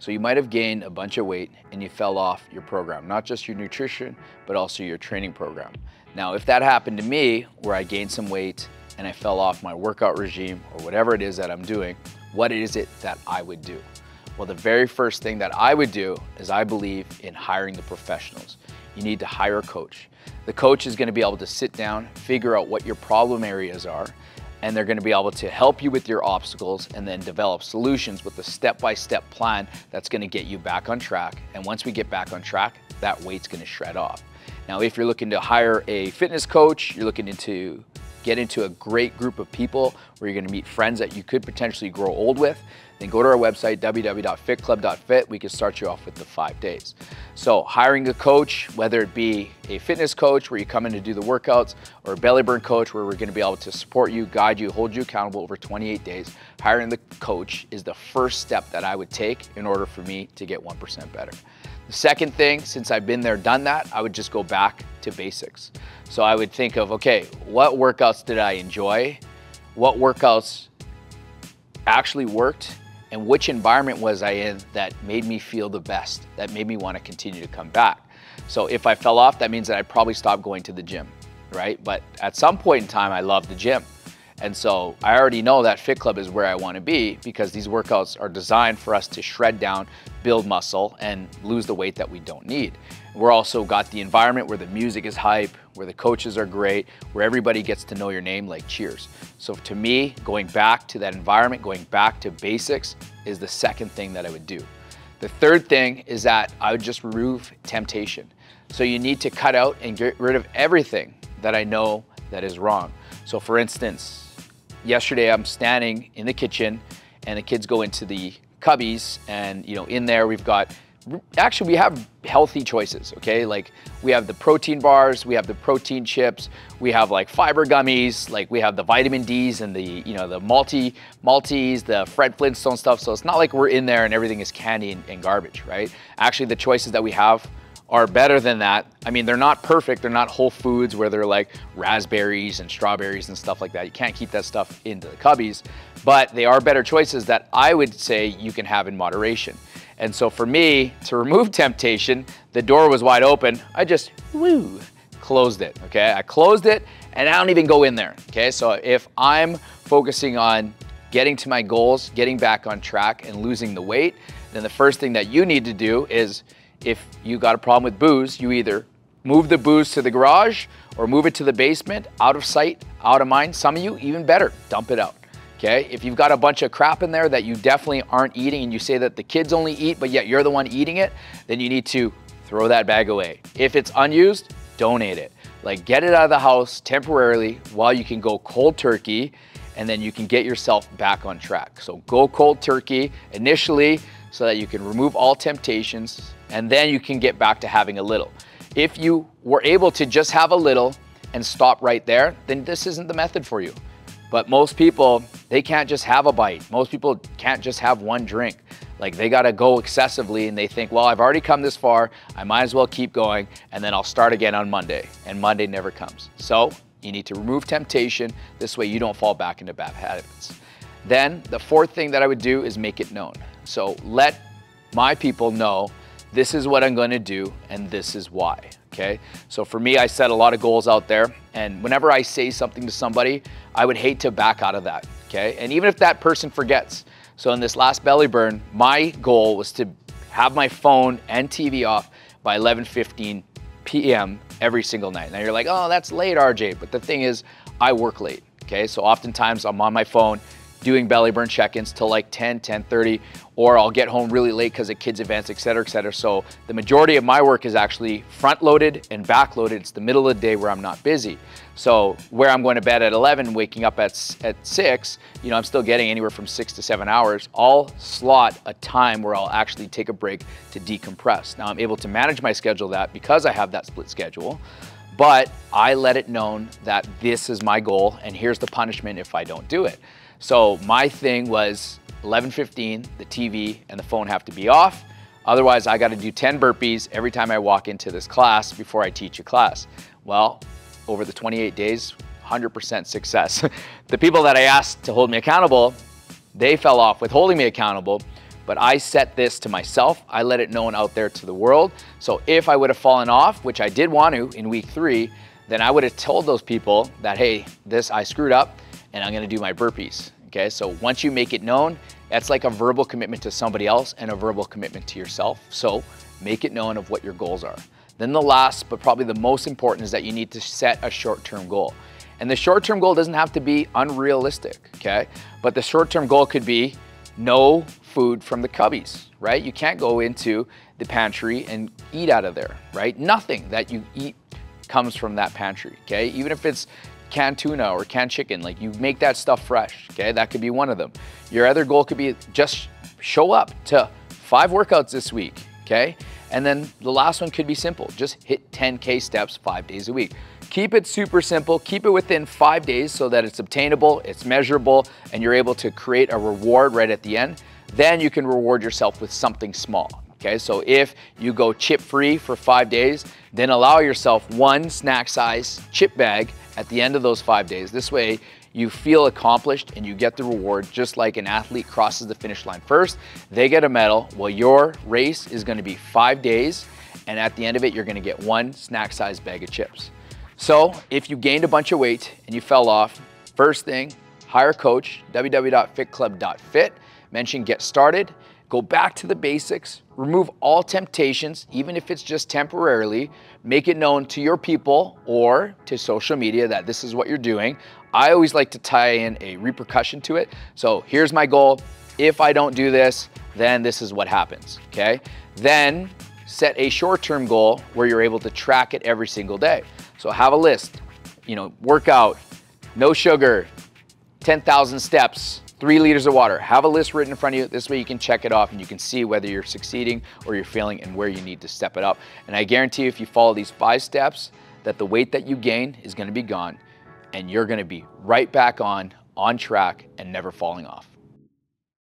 So you might have gained a bunch of weight and you fell off your program, not just your nutrition, but also your training program. Now, if that happened to me, where I gained some weight and I fell off my workout regime or whatever it is that I'm doing, what is it that I would do? Well, the very first thing that I would do is I believe in hiring the professionals. You need to hire a coach. The coach is gonna be able to sit down, figure out what your problem areas are, and they're gonna be able to help you with your obstacles and then develop solutions with a step-by-step -step plan that's gonna get you back on track. And once we get back on track, that weight's gonna shred off. Now, if you're looking to hire a fitness coach, you're looking into get into a great group of people where you're gonna meet friends that you could potentially grow old with, then go to our website, www.fitclub.fit. We can start you off with the five days. So hiring a coach, whether it be a fitness coach where you come in to do the workouts or a belly burn coach where we're gonna be able to support you, guide you, hold you accountable over 28 days, hiring the coach is the first step that I would take in order for me to get 1% better. The second thing, since I've been there, done that, I would just go back to basics. So I would think of, okay, what workouts did I enjoy? What workouts actually worked? and which environment was I in that made me feel the best, that made me want to continue to come back. So if I fell off, that means that I probably stopped going to the gym, right? But at some point in time, I loved the gym. And so I already know that Fit Club is where I want to be because these workouts are designed for us to shred down, build muscle, and lose the weight that we don't need. We're also got the environment where the music is hype, where the coaches are great, where everybody gets to know your name like cheers. So to me, going back to that environment, going back to basics is the second thing that I would do. The third thing is that I would just remove temptation. So you need to cut out and get rid of everything that I know that is wrong. So for instance, yesterday I'm standing in the kitchen and the kids go into the cubbies and you know in there we've got actually we have healthy choices okay? Like we have the protein bars we have the protein chips we have like fiber gummies like we have the vitamin d's and the you know the multi multis the fred flintstone stuff. So it's not like we're in there and everything is candy and, and garbage right? Actually the choices that we have are better than that. I mean, they're not perfect. They're not whole foods where they're like raspberries and strawberries and stuff like that. You can't keep that stuff into the cubbies, but they are better choices that I would say you can have in moderation. And so for me, to remove temptation, the door was wide open. I just, woo, closed it, okay? I closed it and I don't even go in there, okay? So if I'm focusing on getting to my goals, getting back on track and losing the weight, then the first thing that you need to do is if you got a problem with booze, you either move the booze to the garage or move it to the basement, out of sight, out of mind. Some of you, even better, dump it out. Okay, if you've got a bunch of crap in there that you definitely aren't eating and you say that the kids only eat, but yet you're the one eating it, then you need to throw that bag away. If it's unused, donate it. Like get it out of the house temporarily while you can go cold turkey and then you can get yourself back on track. So go cold turkey initially so that you can remove all temptations, and then you can get back to having a little. If you were able to just have a little and stop right there, then this isn't the method for you. But most people, they can't just have a bite. Most people can't just have one drink. Like they gotta go excessively and they think, well, I've already come this far, I might as well keep going and then I'll start again on Monday. And Monday never comes. So you need to remove temptation. This way you don't fall back into bad habits. Then the fourth thing that I would do is make it known. So let my people know this is what I'm going to do and this is why. Okay. So for me, I set a lot of goals out there. And whenever I say something to somebody, I would hate to back out of that. Okay. And even if that person forgets. So in this last belly burn, my goal was to have my phone and TV off by 11:15 p.m. every single night. Now you're like, oh, that's late, RJ. But the thing is, I work late. Okay. So oftentimes I'm on my phone doing belly burn check-ins till like 10, 10.30, or I'll get home really late because of kids events, et cetera, et cetera. So the majority of my work is actually front loaded and back loaded. It's the middle of the day where I'm not busy. So where I'm going to bed at 11, waking up at, at six, you know, I'm still getting anywhere from six to seven hours. I'll slot a time where I'll actually take a break to decompress. Now I'm able to manage my schedule that because I have that split schedule but I let it known that this is my goal and here's the punishment if I don't do it. So my thing was 11:15, the TV and the phone have to be off. Otherwise, I got to do 10 burpees every time I walk into this class before I teach a class. Well, over the 28 days, 100% success. the people that I asked to hold me accountable, they fell off with holding me accountable, but I set this to myself. I let it known out there to the world. So if I would have fallen off, which I did want to in week three, then I would have told those people that, hey, this, I screwed up and I'm gonna do my burpees. Okay, so once you make it known, that's like a verbal commitment to somebody else and a verbal commitment to yourself. So make it known of what your goals are. Then the last, but probably the most important is that you need to set a short-term goal. And the short-term goal doesn't have to be unrealistic, okay? But the short-term goal could be no food from the cubbies, right? You can't go into the pantry and eat out of there, right? Nothing that you eat comes from that pantry, okay? Even if it's canned tuna or canned chicken, like you make that stuff fresh, okay? That could be one of them. Your other goal could be just show up to five workouts this week, okay? And then the last one could be simple, just hit 10K steps five days a week. Keep it super simple, keep it within five days so that it's obtainable, it's measurable, and you're able to create a reward right at the end. Then you can reward yourself with something small. Okay, so if you go chip free for five days, then allow yourself one snack size chip bag at the end of those five days. This way, you feel accomplished and you get the reward just like an athlete crosses the finish line first. They get a medal. Well, your race is gonna be five days, and at the end of it, you're gonna get one snack sized bag of chips. So if you gained a bunch of weight and you fell off, first thing, hire a coach, www.fitclub.fit, mention get started, Go back to the basics, remove all temptations, even if it's just temporarily. Make it known to your people or to social media that this is what you're doing. I always like to tie in a repercussion to it. So here's my goal. If I don't do this, then this is what happens, okay? Then set a short-term goal where you're able to track it every single day. So have a list, you know, workout, no sugar, 10,000 steps, three liters of water. Have a list written in front of you. This way you can check it off and you can see whether you're succeeding or you're failing and where you need to step it up. And I guarantee you, if you follow these five steps, that the weight that you gain is gonna be gone and you're gonna be right back on, on track and never falling off.